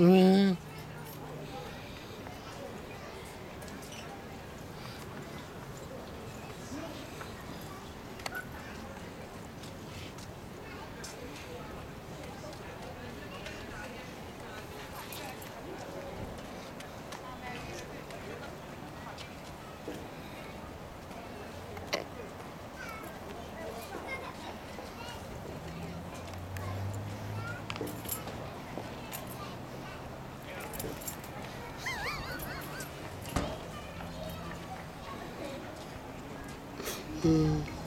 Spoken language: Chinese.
嗯。嗯。